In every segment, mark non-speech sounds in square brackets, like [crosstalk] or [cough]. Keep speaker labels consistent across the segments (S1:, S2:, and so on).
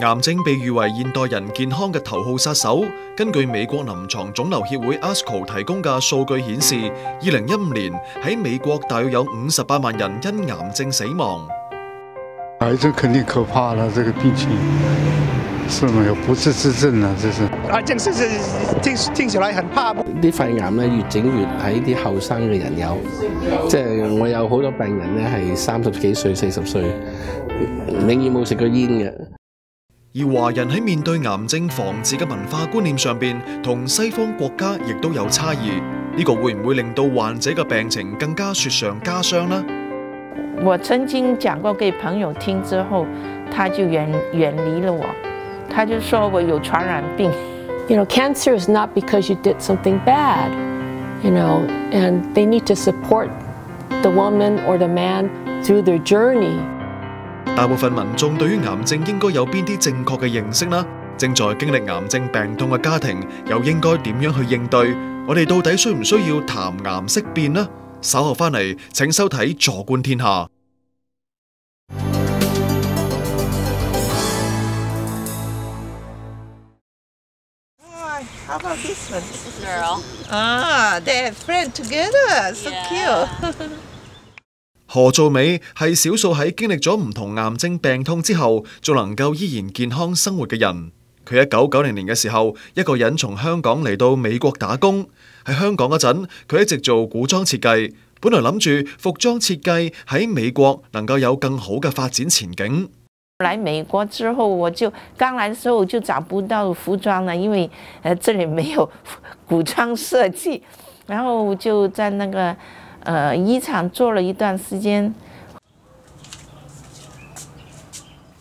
S1: 癌症被譽為現代人健康嘅頭號殺手。根據美國臨床腫瘤協會 ASCO 提供嘅數據顯示，二零一五年喺美國大約有五十八萬人因癌症死亡。
S2: 癌症肯定可怕啦，這個病情是沒有不治之症啊，這是。
S3: 癌症是是聽聽起來很怕。
S4: 啲肺癌咧越整越喺啲後生嘅人有，即係我有好多病人咧係三十幾歲、四十歲，永遠冇食過煙嘅。
S1: 而華人喺面對癌症防治嘅文化觀念上邊，同西方國家亦都有差異。呢個會唔會令到患者嘅病情更加雪上加霜呢？
S5: 我曾經講過給朋友聽之後，他就遠遠離了我，他就說我有傳染病。
S6: You know, cancer is not because you did something bad, you know, and they need to support the woman or the man through their journey.
S1: 大部分民眾對於癌症應該有邊啲正確嘅認識呢？正在經歷癌症病痛嘅家庭又應該點樣去應對？我哋到底需唔需要談癌色變呢？稍後翻嚟，請收睇《坐觀天下》。
S7: How about this one?
S8: girl.
S7: Ah, they have friends together. So
S8: Yeah.
S7: cute. [laughs]
S1: 何造美係少數喺經歷咗唔同癌症病痛之後，仲能夠依然健康生活嘅人。佢一九九零年嘅時候，一個人從香港嚟到美國打工。喺香港嗰陣，佢一直做古裝設計，本來諗住服裝設計喺美國能夠有更好嘅發展前景。
S5: 來美國之後，我就剛來的時候就找不到服裝了，因為呃這裡沒有 [laughs] 古裝設計，然後我就在那個呃衣廠做了一段時間。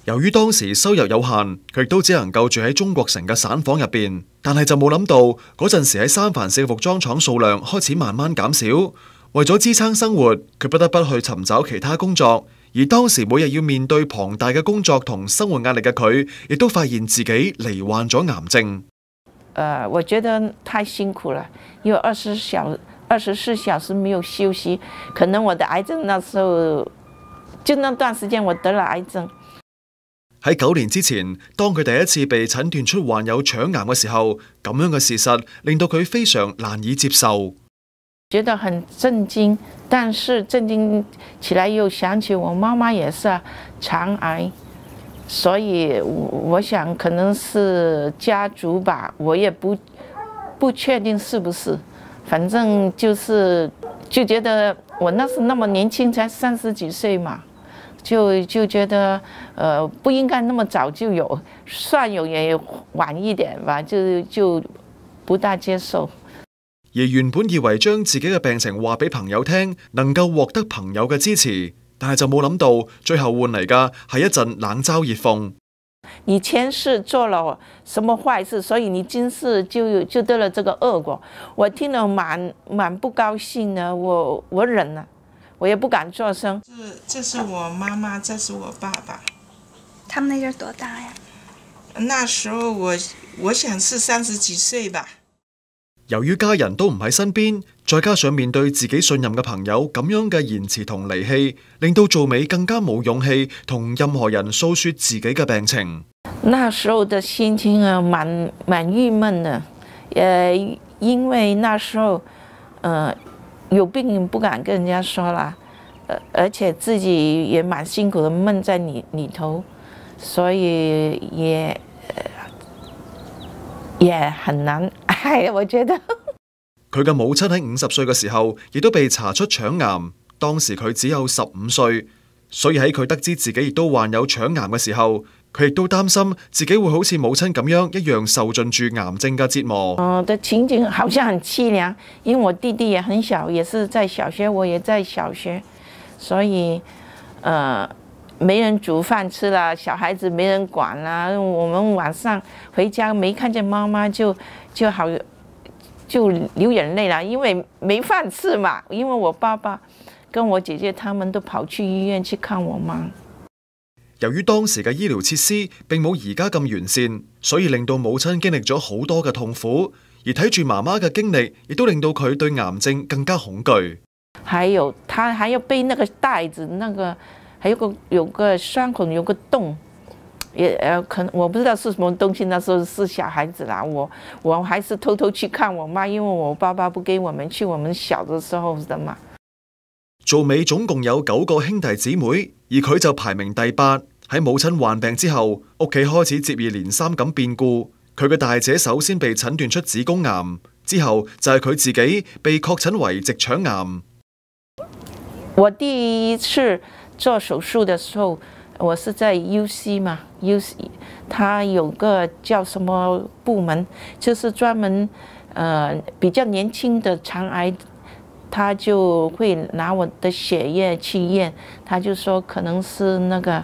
S1: 由於當時收入有限，佢亦都只能夠住喺中國城嘅散房入邊。但係就冇諗到嗰陣時喺三藩市嘅服裝廠數量開始慢慢減少，為咗支撐生活，佢不得不去尋找其他工作。而當時每日要面對龐大嘅工作同生活壓力嘅佢，亦都發現自己罹患咗癌症。
S5: 呃，我覺得太辛苦了，因為二十小二十四小时没有休息，可能我的癌症那时候就那段时间我得了癌症。
S1: 喺九年之前，當佢第一次被診斷出患有腸癌嘅時候，咁樣嘅事實令到佢非常難以接受。
S5: 覺得很震驚，但是震驚起來又想起我媽媽也是腸癌，所以我想可能是家族吧，我也不不確定是不是，反正就是就觉得我那时那么年轻，才三十几岁嘛，就就觉得呃不应该那么早就有，算有也晚一点吧，就就不大接受。
S1: 而原本以为将自己嘅病情话俾朋友听，能够获得朋友嘅支持，但系就冇谂到最后换嚟嘅系一阵冷嘲热讽。
S5: 你前世做了什么坏事，所以你今世就就得了这个恶果。我听了蛮蛮不高兴的，我我忍了，我也不敢作声。
S7: 这这是我妈妈，这是我爸爸。
S8: 他们那阵多大呀？
S7: 那时候我我想是三十几岁吧。
S1: 由于家人都唔喺身边，再加上面对自己信任嘅朋友咁样嘅言辭同离弃，令到做美更加冇勇气同任何人诉说自己嘅病情。
S5: 那时候的心情啊，蛮蛮郁闷的，呃，因为那时候，呃，有病不敢跟人家说啦，呃，而且自己也蛮辛苦的闷在里里头，所以也，也很難。係，我觉得 [laughs]
S1: 佢嘅母亲喺五十岁嘅时候，亦都被查出肠癌。当时佢只有十五岁，所以喺佢得知自己亦都患有肠癌嘅时候，佢亦都擔心自己會好似母親咁樣一樣受盡住癌症嘅折磨。
S5: 嗯，的情景好像很淒涼，因為我弟弟也很小，也是在小學，我也在小學，所以，呃，沒人煮飯吃啦，小孩子沒人管啦。我們晚上回家沒看見媽媽就就好就流眼淚啦，因為沒飯吃嘛。因為我爸爸跟我姐姐他們都跑去醫院去看我媽。
S1: 由於當時嘅醫療設施並冇而家咁完善，所以令到母親經歷咗好多嘅痛苦，而睇住媽媽嘅經歷，亦都令到佢對癌症更加恐懼。
S5: 還有，他還要背那個袋子，那個還有個有個傷口有個洞。也呃，可能我不知道是什麼東西，那時候是小孩子啦，我我還是偷偷去看我媽，因為我爸爸不給我們去，我們小的時候的嘛。
S1: 做美總共有九個兄弟姊妹，而佢就排名第八。喺母親患病之後，屋企開始接二連三咁變故。佢嘅大姐首先被診斷出子宮癌，之後就係佢自己被確診為直腸癌。
S5: 我第一次做手術的時候，我是在 UC 嘛，UC，他有個叫什麼部門，就是專門，呃，比較年輕的腸癌，他就會拿我的血液去驗，他就說可能是那個。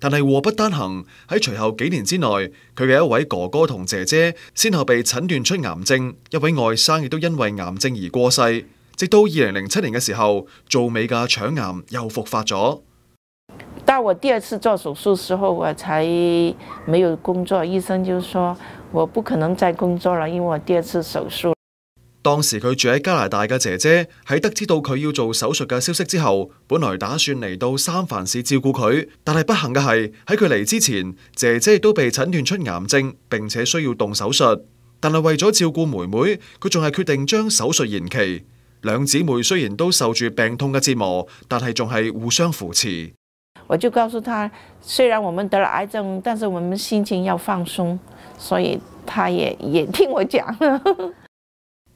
S1: 但係禍不單行，喺隨後幾年之內，佢嘅一位哥哥同姐姐先後被診斷出癌症，一位外甥亦都因為癌症而過世。直到二零零七年嘅時候，做美嘅腸癌又復發咗。
S5: 到我第二次做手術時候，我才没有工作，醫生就說我不可能再工作了，因為我第二次手術。
S1: 當時佢住喺加拿大嘅姐姐喺得知到佢要做手術嘅消息之後，本來打算嚟到三藩市照顧佢，但係不幸嘅係喺佢嚟之前，姐姐亦都被診斷出癌症，並且需要動手術。但係為咗照顧妹妹，佢仲係決定將手術延期。兩姊妹雖然都受住病痛嘅折磨，但係仲係互相扶持。
S5: 我就告訴他，雖然我们得了癌症，但是我们心情要放鬆，所以他也也聽我講。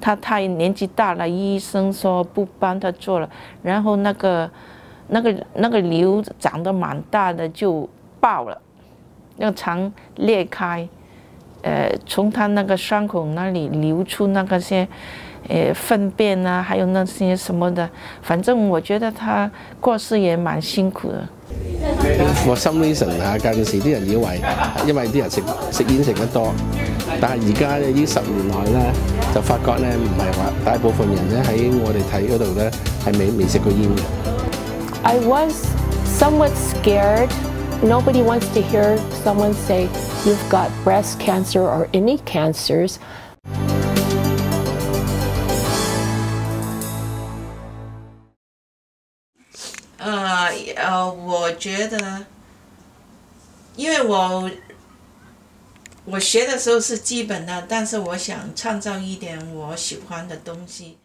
S5: 他太年纪大了，医生说不帮他做了，然后那个、那个、那个瘤长得蛮大的就爆了，那个肠裂开，呃，从他那个伤口那里流出那个些，呃，粪便啊，还有那些什么的，反正我觉得他过世也蛮辛苦的。
S4: 我心 reason 嚇，近時啲人以为，因为啲人食食烟食得多，但系而家呢十年来咧，就發覺咧唔係話大部分人咧喺我哋睇嗰度咧係未未食過煙嘅。
S6: I was somewhat scared. Nobody wants to hear someone say you've got breast cancer or any cancers.
S7: 呃呃，我覺得，因為我我學的時候是基本的，但是我想創造一點我喜歡的東西。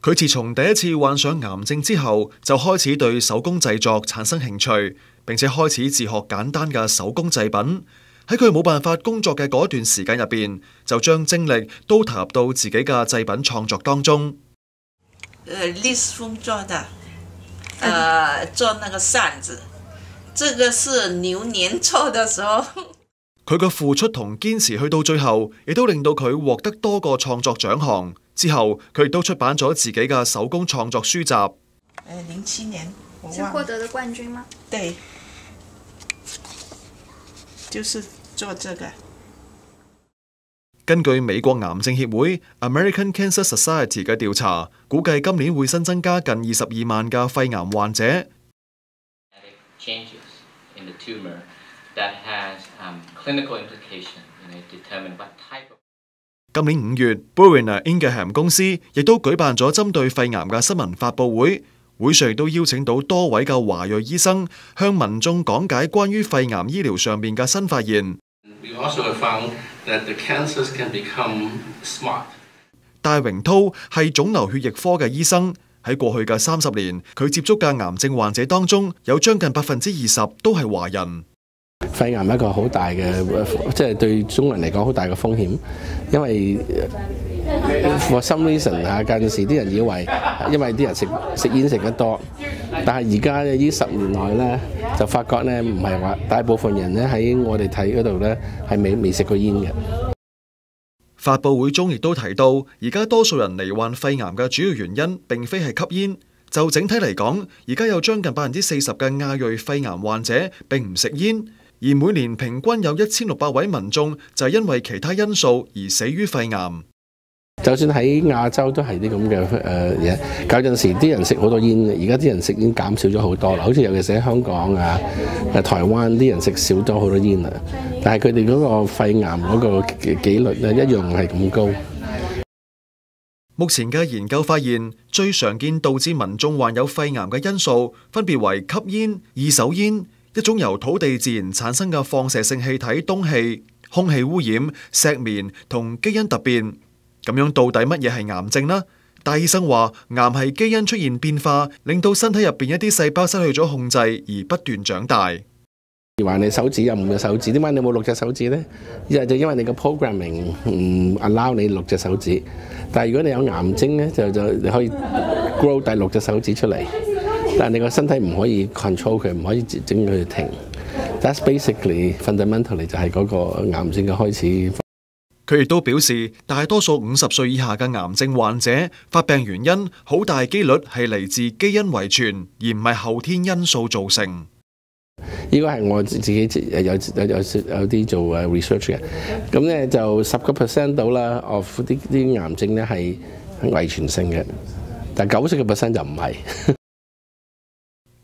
S1: 佢自從第一次患上癌症之後，就開始對手工製作產生興趣，並且開始自學簡單嘅手工製品。喺佢冇辦法工作嘅嗰段時間入邊，就將精力都投入到自己嘅製品創作當中。
S7: 呃，李師傅做的，呃，做那個扇子，這個是牛年做的時候。
S1: 佢嘅付出同堅持去到最後，亦都令到佢獲得多個創作獎項。之後，佢亦都出版咗自己嘅手工創作書集。
S7: 誒，零七年，我
S8: 是獲得的冠軍嗎？
S7: 對，就是做這個。
S1: 根據美國癌症協會 （American Cancer Society） 嘅調查，估計今年會新增加近二十二萬嘅肺癌患者。今年五月，Boehringer Ingelheim 公司亦都舉辦咗針對肺癌嘅新聞發佈會，會上亦都邀請到多位嘅華裔醫生向民眾講解關於肺癌醫療上面嘅新發現。戴榮濤係腫瘤血液科嘅醫生，喺過去嘅三十年，佢接觸嘅癌症患者當中有將近百分之二十都係華人。
S4: 肺癌一個好大嘅，即係對中國人嚟講好大嘅風險，因為 For some reason 啊，近時啲人以為因為啲人食食煙食得多，但係而家呢十年內咧就發覺咧唔係話大部分人咧喺我哋睇嗰度咧係未未食過煙嘅。
S1: 發佈會中亦都提到，而家多數人罹患肺癌嘅主要原因並非係吸煙。就整體嚟講，而家有將近百分之四十嘅亞裔肺癌患者並唔食煙，而每年平均有一千六百位民眾就係因為其他因素而死於肺癌。
S4: 就算喺亞洲都係啲咁嘅誒嘢，有陣時啲人食好多煙，而家啲人食煙減少咗好多啦。好似尤其是喺香港啊、誒台灣啲人食少咗好多煙啊，但係佢哋嗰個肺癌嗰個紀率咧一樣係咁高。
S1: 目前嘅研究發現，最常見導致民眾患有肺癌嘅因素，分別為吸煙、二手煙、一種由土地自然產生嘅放射性氣體氡氣、空氣污染、石棉同基因突變。咁樣到底乜嘢係癌症呢？大醫生話，癌係基因出現變化，令到身體入边一啲細胞失去咗控制而不斷長大。
S4: 話你手指有五只手指，點解你冇六隻手指呢？一就因為你個 programming 唔 allow 你六隻手指，但系如果你有癌症呢，就就你可以 grow 第六隻手指出嚟，但係你個身體唔可以 control 佢，唔可以整佢停。That's basically fundamentally 就係嗰個癌症嘅開始。
S1: 佢亦都表示，大多數五十歲以下嘅癌症患者發病原因好大機率係嚟自基因遺傳，而唔係後天因素造成。
S4: 呢個係我自己有有有有啲做誒 research 嘅，咁咧就十個 percent 到啦，of 啲啲癌症咧係遺傳性嘅，但九十個 percent 就唔係。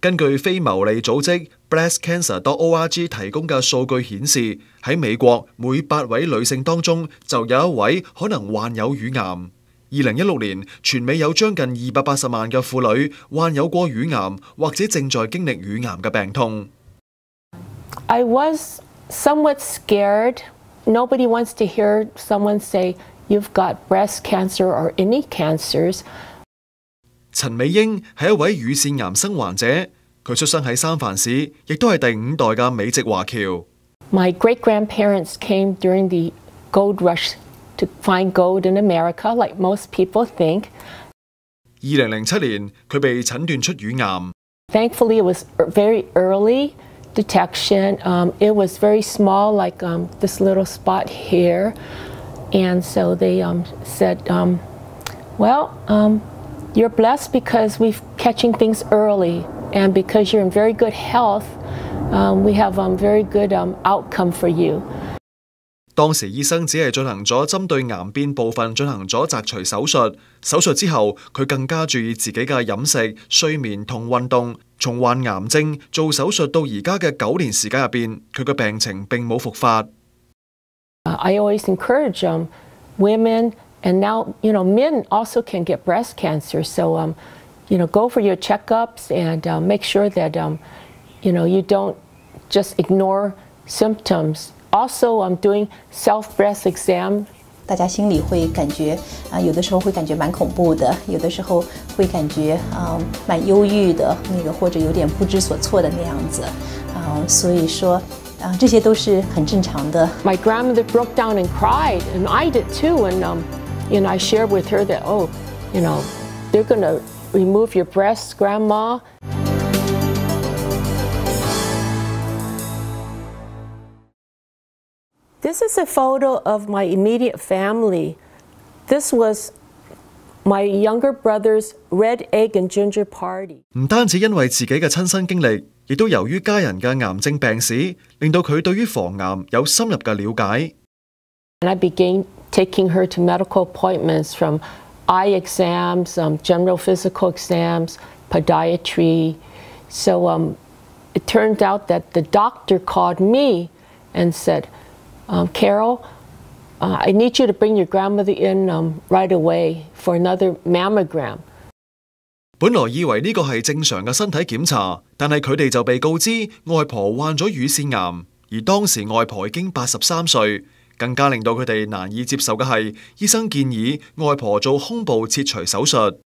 S1: 根據非牟利組織 breastcancer.org 提供嘅數據顯示，喺美國每八位女性當中就有一位可能患有乳癌。二零一六年，全美有將近二百八十萬嘅婦女患有過乳癌或者正在經歷乳癌嘅病痛。
S6: I was somewhat scared. Nobody wants to hear someone say, You've got breast cancer or any cancers.
S1: 陈美英系一位乳腺癌生患者，佢出生喺三藩市，亦都系第五代嘅美籍华侨。
S6: My great grandparents came during the gold rush to find gold in America, like most people think.
S1: 二零零七年，佢被诊断出乳癌。
S6: Thankfully, it was er- very early detection. Um, it was very small, like um, this little spot here. And so they um, said, um, Well, um, you're blessed because we're catching things early. And because you're in very good health, um, we have um, very good um, outcome for you.
S1: 當時醫生只係進行咗針對癌變部分進行咗摘除手術，手術之後佢更加注意自己嘅飲食、睡眠同運動。從患癌症做手術到而家嘅九年時間入邊，佢嘅病情並冇復發。
S6: Uh, I always encourage um, women, and now you know men also can get breast cancer. So um, you know, go for your checkups and uh, make sure that um, you know you don't just ignore symptoms. Also, I'm doing self breast exam
S9: 大家心里会感觉啊、有的时候会感觉蛮恐怖的，有的时候会感觉啊、蛮忧郁的，那个或者有点不知所措的那样子啊、所以说啊、这些都是很正常的。
S6: My grandmother broke down and cried, and I did too. And um, you know, I shared with her that, oh, you know, they're going to remove your breasts, grandma. This is a photo of my immediate family. This was my younger brother's red egg and ginger party.
S1: 唔单止因为自己嘅亲身经历，亦都由于家人嘅癌症病史，令到佢对于防癌有深入嘅了解。
S6: And I began taking her to medical appointments from eye exams, um, general physical exams, podiatry. So um, it turned out that the doctor called me and said, um, Carol, uh, I need you to bring your grandmother in um, right away for another mammogram.
S1: 本来以为呢个系正常嘅身体检查，但系佢哋就被告知外婆患咗乳腺癌，而当时外婆已经八十三岁。 更加令到佢哋難以接受嘅係，醫生建議外婆做胸部切除手術。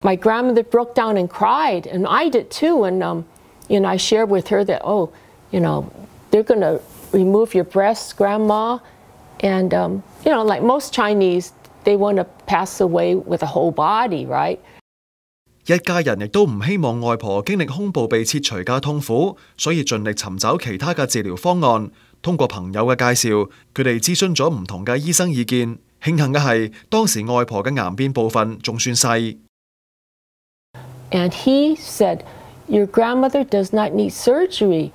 S6: My grandmother broke down and cried, and I did too. And um, you know, I shared with her that, oh, you know, they're going to remove your breasts, grandma. And um, you know, like most Chinese, they want to pass away with a whole body, right?
S1: 一家人亦都唔希望外婆經歷胸部被切除嘅痛苦，所以盡力尋找其他嘅治療方案。通过朋友嘅介绍，佢哋咨询咗唔同嘅医生意见。庆幸嘅系，当时外婆嘅癌变部分仲算细。
S6: And he said, Your grandmother does not need surgery.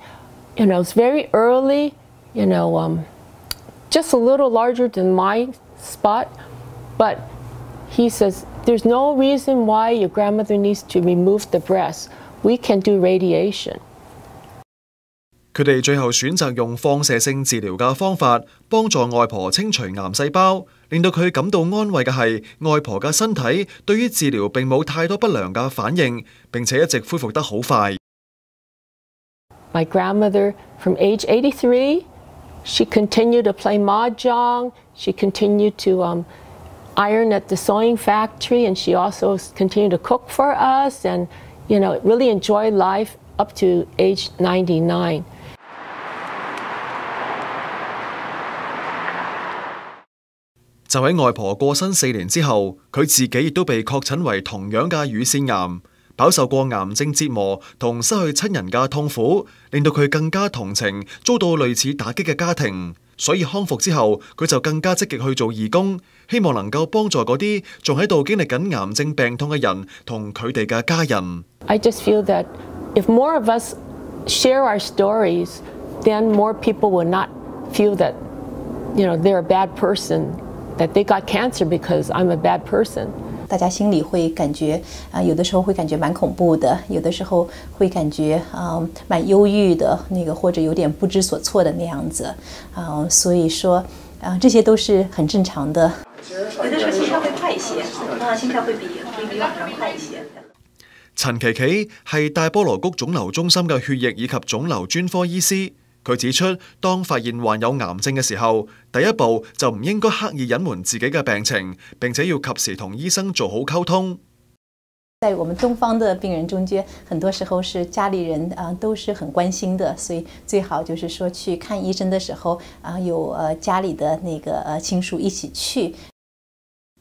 S6: You know, it's very early, you know, um, just a little larger than my spot. But he says, There's no reason why your grandmother needs to remove the breast. We can do radiation.
S1: 佢哋最後選擇用放射性治療嘅方法，幫助外婆清除癌細胞，令到佢感到安慰嘅係，外婆嘅身體對於治療並冇太多不良嘅反應，並且一直恢復得好快。
S6: My grandmother, from age 83, she continued to play mahjong. She continued to um, iron at the sewing factory, and she also continued to cook for us, and you know, really enjoy life up to age 99.
S1: 就喺外婆過身四年之後，佢自己亦都被確診為同樣嘅乳腺癌，飽受過癌症折磨同失去親人嘅痛苦，令到佢更加同情遭到類似打擊嘅家庭。所以康復之後，佢就更加積極去做義工，希望能夠幫助嗰啲仲喺度經歷緊癌症病痛嘅人同佢哋嘅家人。
S6: I just feel that if more of us share our stories, then more people will not feel that, you know, they're a bad person, that they got cancer because I'm a bad person.
S9: 大家心里会感觉啊、有的时候会感觉蛮恐怖的，有的时候会感觉啊、蛮忧郁的，那个或者有点不知所措的那样子啊、所以说啊、这些都是很正常的。
S10: 有的时候心跳会快一些，啊，心跳会比会比往常快一些。
S1: 陳琪琪係大菠蘿谷腫瘤中心嘅血液以及腫瘤專科醫師。佢指出，當發現患有癌症嘅時候，第一步就唔應該刻意隱瞞自己嘅病情，並且要及時同醫生做好溝通。
S9: 在我们东方的病人中间，很多时候是家里人啊、都是很关心的，所以最好就是说去看医生的时候啊、有呃家里的那个呃亲属一起去。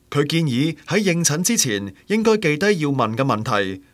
S1: 佢建議喺應診之前應該記低要問嘅問題，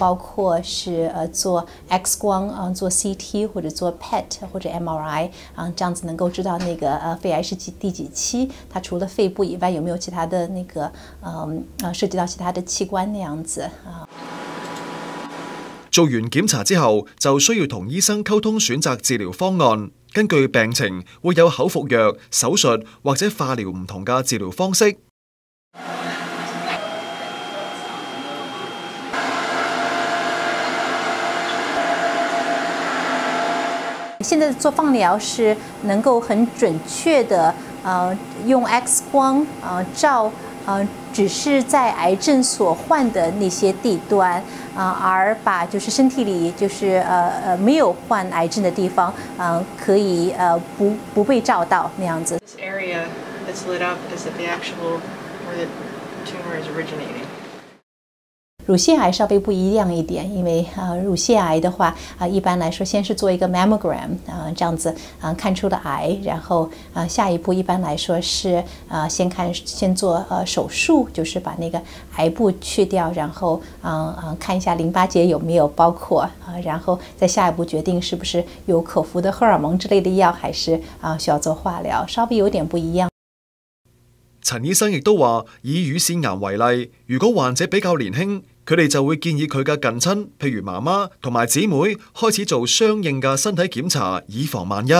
S9: 包括是呃做 X 光啊、做 CT 或者做 PET 或者 MRI 啊、这样子能够知道那个呃肺癌是几第几期，它除了肺部以外有没有其他的那个嗯啊、涉及到其他的器官那样子啊。
S1: 做完检查之后，就需要同医生沟通选择治疗方案。根据病情，会有口服药、手术或者化疗唔同嘅治疗方式。
S9: 在做放疗是能够很准确的呃用 X 光呃照呃只是在癌症所患的那些地段啊、而把就是身体里就是呃呃没有患癌症的地方呃可以呃不不被照到那样子。
S11: This area that's lit up is that the actual where the tumor is originating.
S9: 乳腺癌稍微不一样一点，因为啊、乳腺癌的话啊、一般来说先是做一个 mammogram 啊、这样子啊、看出了癌，然后啊、下一步一般来说是啊、先看先做呃手术，就是把那个癌部去掉，然后啊啊、看一下淋巴结有没有包括啊、然后再下一步决定是不是有口服的荷尔蒙之类的药，还是啊、需要做化疗，稍微有点不一样。
S1: 陳醫生亦都話，以乳腺癌為例，如果患者比較年輕，佢哋就會建議佢嘅近親，譬如媽媽同埋姊妹，開始做相應嘅身體檢查，以防萬一。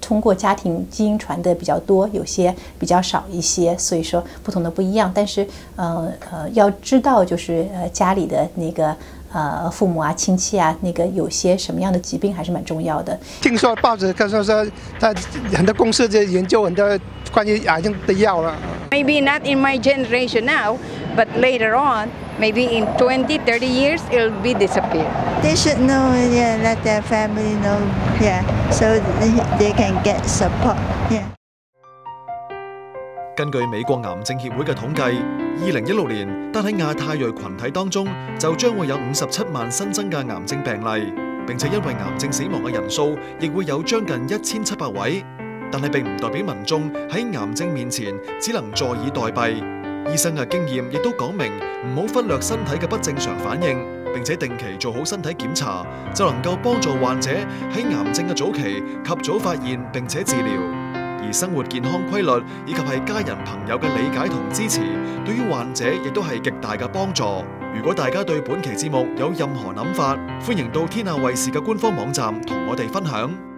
S9: 通過家庭基因傳的比較多，有些比較少一些，所以說不同的不一樣。但是，呃呃，要知道就是家裡的那個呃父母啊、亲戚啊，那个有些什么样的疾病还是蛮重要的。
S3: 听说报纸看说说，他很多公司在研究很多关于癌症的药了。
S12: Maybe not in my generation now, but later on, maybe in 20, 30 years, it'll be disappear.
S13: They should know, yeah, let their family know, yeah, so they can get support, yeah.
S1: 根據美國癌症協會嘅統計，二零一六年單喺亞太裔群體當中就將會有五十七萬新增嘅癌症病例，並且因為癌症死亡嘅人數亦會有將近一千七百位。但係並唔代表民眾喺癌症面前只能坐以待斃。醫生嘅經驗亦都講明，唔好忽略身體嘅不正常反應，並且定期做好身體檢查，就能夠幫助患者喺癌症嘅早期及早發現並且治療。而生活健康规律以及系家人朋友嘅理解同支持，对于患者亦都系极大嘅帮助。如果大家对本期节目有任何谂法，欢迎到天下卫视嘅官方网站同我哋分享。